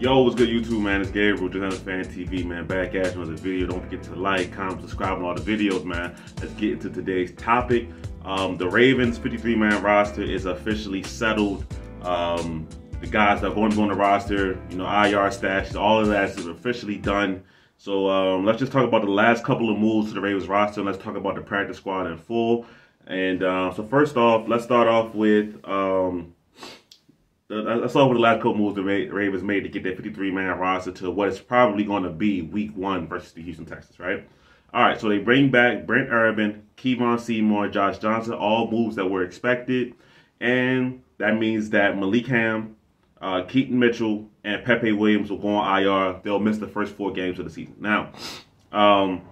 Yo, what's good YouTube, man? It's Gabriel, Just Another Fan TV, man. Back at you with a video. Don't forget to like, comment, subscribe on all the videos, man. Let's get into today's topic. Um, the Ravens 53-man roster is officially settled. Um, the guys that are going to be on the roster, you know, IR stashes, all of that is officially done. So um, let's just talk about the last couple of moves to the Ravens roster. Let's talk about the practice squad in full. And uh, so first off, let's start off with um, I saw what the last couple moves the Ravens made to get that 53 man roster to what is probably going to be week one versus the Houston Texans, right? All right, so they bring back Brent Urban, Kevon Seymour, Josh Johnson, all moves that were expected. And that means that Malik Hamm, uh, Keaton Mitchell, and Pepe Williams will go on IR. They'll miss the first four games of the season. Now, um,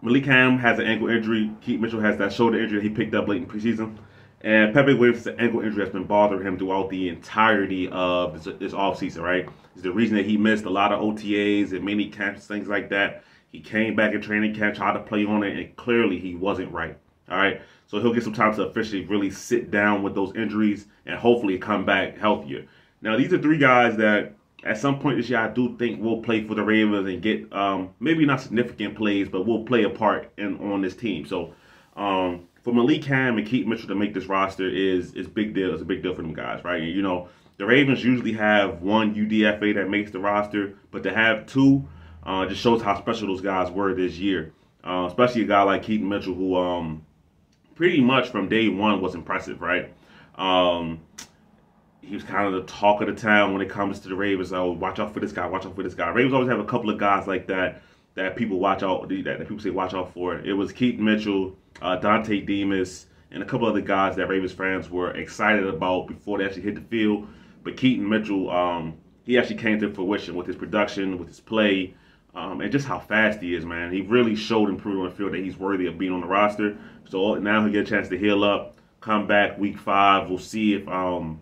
Malik Hamm has an ankle injury. Keaton Mitchell has that shoulder injury he picked up late in preseason. And Pepe Williams' ankle injury has been bothering him throughout the entirety of this, this offseason, right? It's the reason that he missed a lot of OTAs and mini camps, things like that. He came back in training camp, tried to play on it, and clearly he wasn't right. All right. So he'll get some time to officially really sit down with those injuries and hopefully come back healthier. Now, these are three guys that at some point this year I do think will play for the Ravens and get um, maybe not significant plays, but will play a part in on this team. So um, for Malik Hamm and Keaton Mitchell to make this roster is is big deal. It's a big deal for them guys, right? You know, the Ravens usually have one UDFA that makes the roster, but to have two uh, just shows how special those guys were this year. Uh, especially a guy like Keaton Mitchell, who um, pretty much from day one was impressive, right? Um, he was kind of the talk of the town when it comes to the Ravens. Oh, watch out for this guy, watch out for this guy. Ravens always have a couple of guys like that that people watch out that, people say watch out for. It It was Keaton Mitchell, uh, Dontay Demus, and a couple other guys that Ravens fans were excited about before they actually hit the field. But Keaton Mitchell, um, he actually came to fruition with his production, with his play, um, and just how fast he is, man. He really showed improvement on the field that he's worthy of being on the roster. So now he'll get a chance to heal up, come back week five. We'll see if um,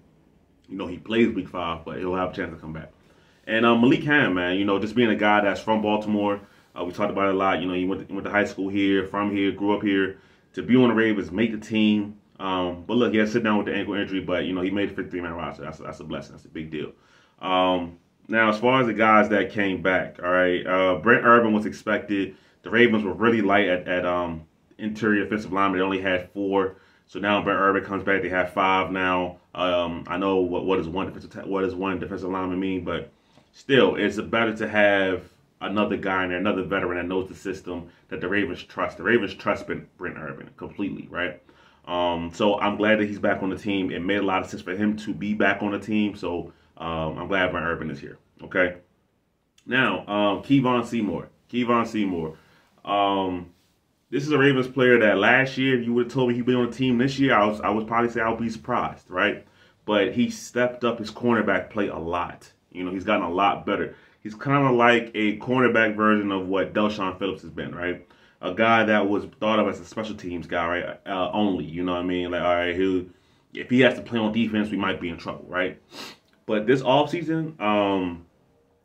you know he plays week five, but he'll have a chance to come back. And um, Malik Hamm, man, you know, just being a guy that's from Baltimore, uh, we talked about it a lot. You know, he went to, went to high school here, from here, grew up here. To be on the Ravens, make the team. Um, but look, he had to sit down with the ankle injury, but you know he made the 53 man roster. That's that's a blessing. That's a big deal. Um, now, as far as the guys that came back, all right, uh, Brent Urban was expected. The Ravens were really light at, at um, interior offensive lineman. They only had four. So now Brent Urban comes back. They have five now. Um, I know what what is one defensive what does one defensive lineman mean, but still, it's better to have another guy in there, another veteran that knows the system that the Ravens trust. The Ravens trust Brent Brent Urban completely, right? Um, so I'm glad that he's back on the team. It made a lot of sense for him to be back on the team. So um, I'm glad Brent Urban is here. Okay. Now, um, Kevon Seymour. Kevon Seymour. Um, this is a Ravens player that last year, if you would have told me he'd be on the team this year, I was I would probably say I would be surprised, right? But he stepped up his cornerback play a lot. You know, he's gotten a lot better. He's kind of like a cornerback version of what Del'Shawn Phillips has been, right? A guy that was thought of as a special teams guy, right? Uh, only, you know what I mean? Like, all right, who, if he has to play on defense, we might be in trouble, right? But this offseason, um,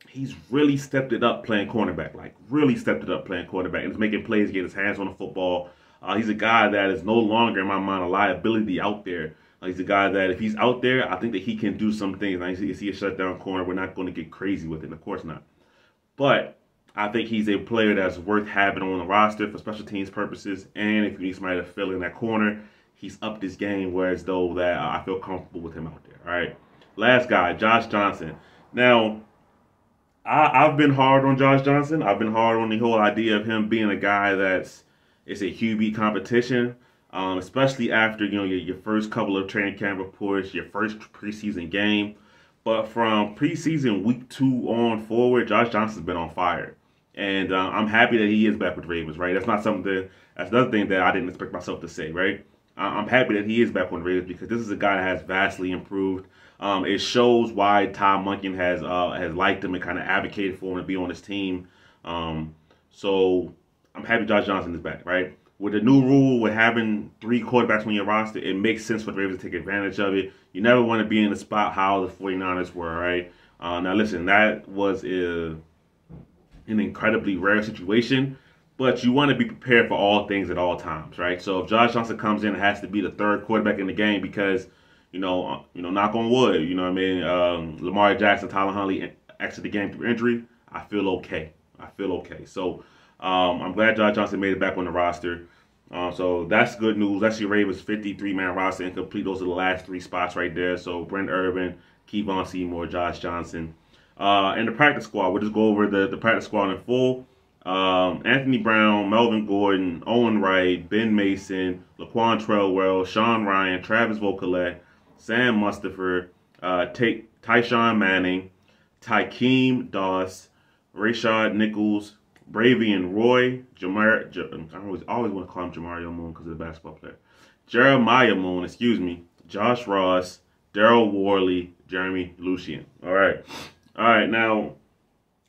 he's really stepped it up playing cornerback, like really stepped it up playing cornerback. and he's making plays, getting his hands on the football. Uh, he's a guy that is no longer, in my mind, a liability out there he's a guy that if he's out there, I think that he can do some things. I see, see a shutdown corner. We're not going to get crazy with it, of course not. But I think he's a player that's worth having on the roster for special teams purposes. And if you need somebody to fill in that corner, he's up this game. Whereas though that uh, I feel comfortable with him out there. All right. Last guy, Josh Johnson. Now, I, have been hard on Josh Johnson. I've been hard on the whole idea of him being a guy that's it's a QB competition um, especially after you know your, your first couple of training camp reports, your first preseason game. But from preseason week two on forward, Josh Johnson's been on fire, and uh, I'm happy that he is back with Ravens. Right, that's not something that that's another thing that I didn't expect myself to say. Right, I'm happy that he is back the Ravens because this is a guy that has vastly improved. Um, it shows why Todd Monken has uh, has liked him and kind of advocated for him to be on his team. Um, so I'm happy Josh Johnson is back. Right with the new rule with having three quarterbacks on your roster, it makes sense for the Ravens to take advantage of it. You never want to be in the spot how the 49ers were, right? Uh, now, listen, that was a, an incredibly rare situation, but you want to be prepared for all things at all times, right? So if Josh Johnson comes in, it has to be the third quarterback in the game because, you know, uh, you know, knock on wood, you know what I mean? Um, Lamar Jackson, Tyler Huntley, exit the game through injury, I feel okay. I feel okay. So um, I'm glad Josh Johnson made it back on the roster. Uh, so that's good news. That's your Ravens 53 man roster incomplete. Those are the last three spots right there. So Brent Urban, Kevon Seymour, Josh Johnson. Uh, and the practice squad, we'll just go over the, the practice squad in full. Um, Anthony Brown, Melvin Gordon, Owen Wright, Ben Mason, Laquan Treadwell, Sean Ryan, Travis Vokolek, Sam Mustipher, uh, Tashawn Manning, Tykeem Doss, Rayshad Nichols, Bravvion Roy, Jamar, I always, always want to call him Jamario Moon because of the basketball player. Jeremiah Moon, excuse me, Josh Ross, Daryl Worley, Jeremy Lucien. All right. All right. Now,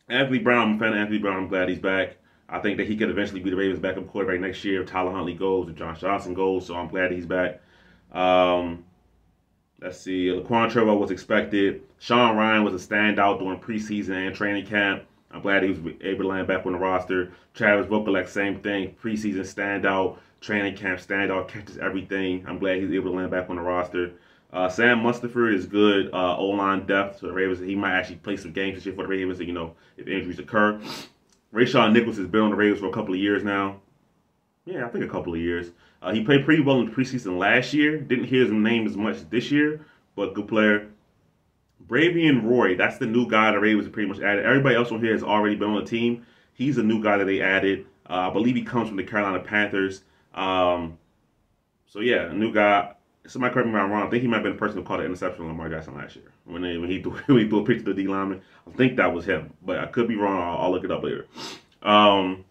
Anthony Brown, I'm a fan of Anthony Brown. I'm glad he's back. I think that he could eventually be the Ravens' backup quarterback next year if Tyler Huntley goes, if Josh Johnson goes. So I'm glad he's back. Um, let's see. Laquan Treadwell was expected. Sean Ryan was a standout during preseason and training camp. I'm glad he was able to land back on the roster. Travis Vokolek, same thing. Preseason standout, training camp standout, catches everything. I'm glad he's able to land back on the roster. Uh, Sam Mustipher is good uh, O-line depth for the Ravens. He might actually play some games for the Ravens, you know, if injuries occur. Rayshad Nichols has been on the Ravens for a couple of years now. Yeah, I think a couple of years. Uh, he played pretty well in the preseason last year. Didn't hear his name as much this year, but good player. Bravvion Roy, that's the new guy the Ravens pretty much added. Everybody else on here has already been on the team. He's a new guy that they added. Uh, I believe he comes from the Carolina Panthers. Um, so yeah, a new guy. Somebody correct me if I'm wrong. I think he might have been the person who caught the interception on Lamar Jackson last year when, they, when he threw when he threw a pitch to the D lineman. I think that was him, but I could be wrong. I'll, I'll look it up later. Um,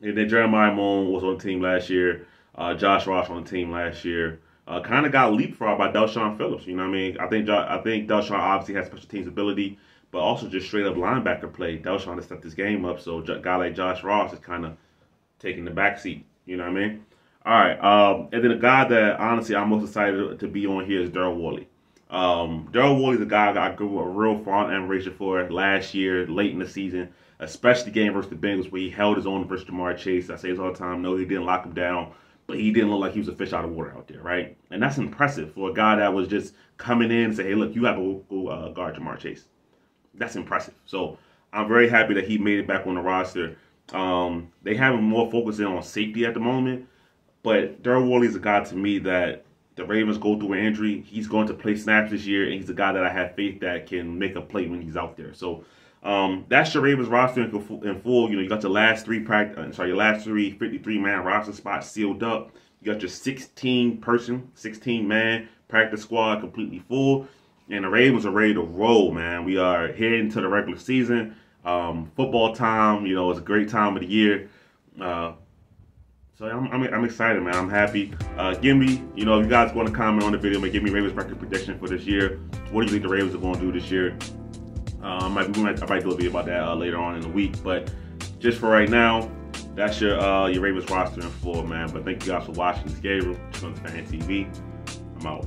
and then Jeremiah Moon was on the team last year. Uh, Josh Ross on the team last year uh, kind of got leapfrogged by Del'Shawn Phillips. You know what I mean? I think I think Del'Shawn obviously has special teams ability, but also just straight up linebacker play. Del'Shawn has stepped this game up, so a guy like Josh Ross is kind of taking the back seat. You know what I mean? All right, um, and then a guy that honestly I'm most excited to be on here is Daryl Worley. Um, Daryl Worley's a guy that I grew a real fond admiration for last year, late in the season, especially the game versus the Bengals where he held his own versus Ja'Marr Chase. I say this all the time. No, he didn't lock him down but he didn't look like he was a fish out of water out there, right? And that's impressive for a guy that was just coming in and say, hey, look, you have to go, uh, guard Ja'Marr Chase. That's impressive. So I'm very happy that he made it back on the roster. Um, they have him more focusing on safety at the moment, but Daryl Worley is a guy to me that the Ravens go through an injury. He's going to play snaps this year, and he's a guy that I have faith that can make a play when he's out there. So um, that's your Ravens roster in full. You know, you got your last three practice, uh, sorry, your last three 53 man roster spots sealed up. You got your 16 person, 16 man practice squad completely full. And the Ravens are ready to roll, man. We are heading to the regular season. Um, football time, you know, it's a great time of the year. Uh, so I'm, I'm, I'm, excited, man. I'm happy. Uh, give me, you know, if you guys want to comment on the video, man, give me Ravens record prediction for this year. What do you think the Ravens are going to do this year? Um, might, we might, I might do a video about that uh, later on in the week, but just for right now, that's your uh, your Ravens roster in full, man. But thank you guys for watching this game from the Fan TV. I'm out.